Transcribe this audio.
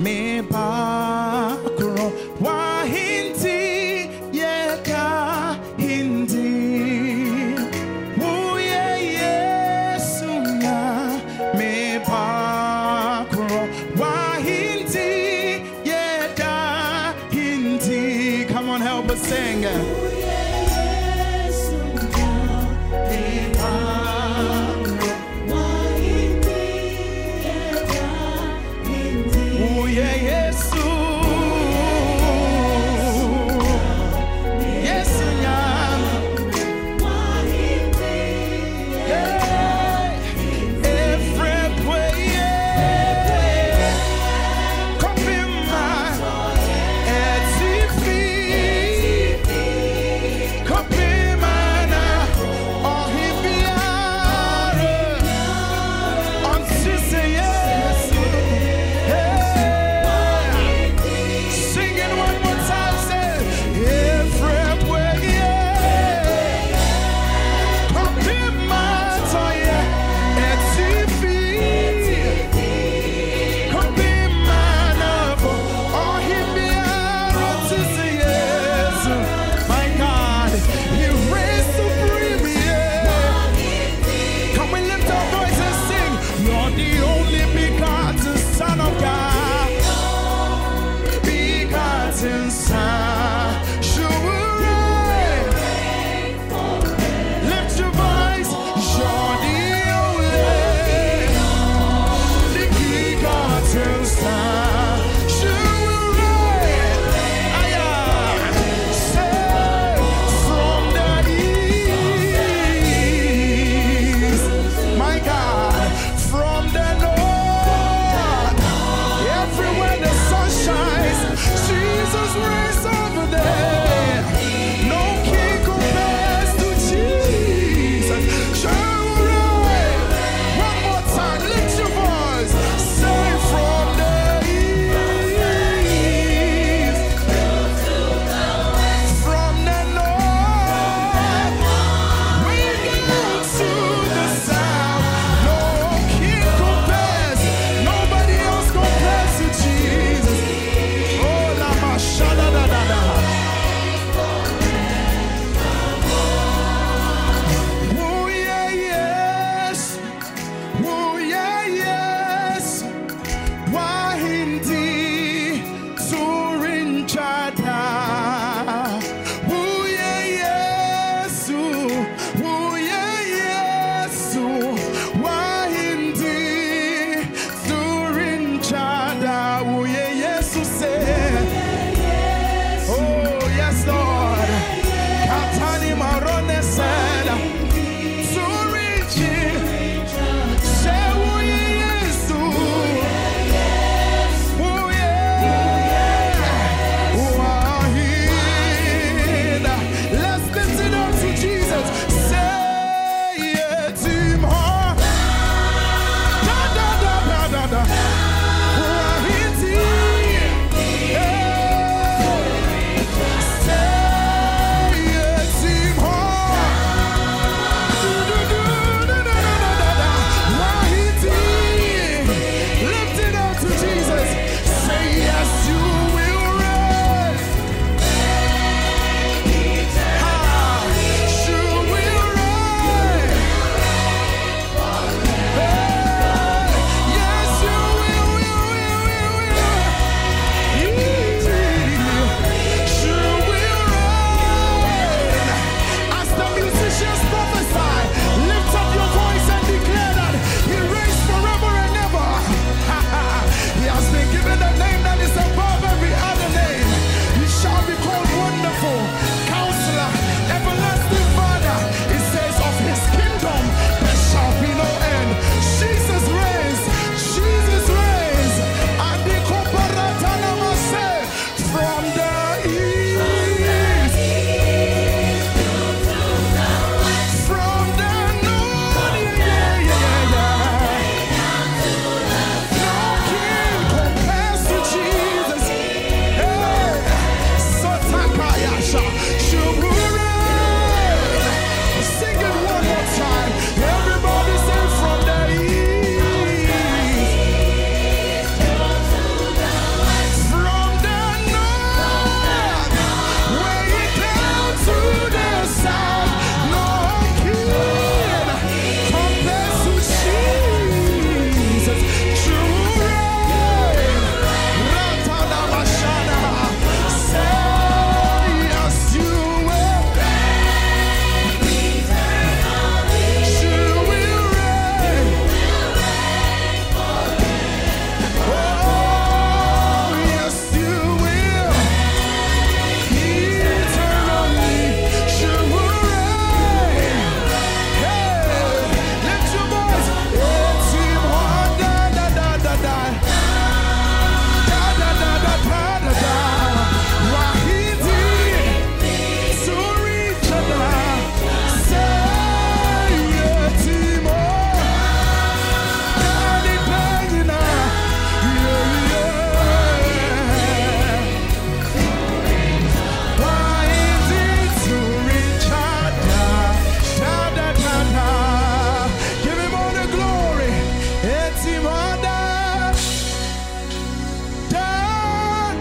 me by. the only begotten Son of God. 上？